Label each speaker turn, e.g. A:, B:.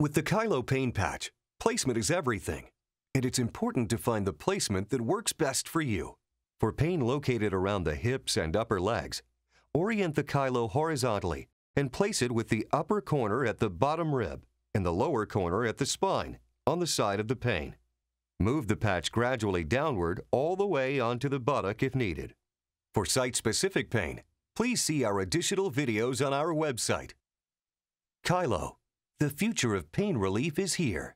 A: With the Kailo Pain Patch, placement is everything, and it's important to find the placement that works best for you. For pain located around the hips and upper legs, orient the Kailo horizontally and place it with the upper corner at the bottom rib and the lower corner at the spine on the side of the pain. Move the patch gradually downward all the way onto the buttock if needed. For site-specific pain, please see our additional videos on our website. Kailo, the future of pain relief is here.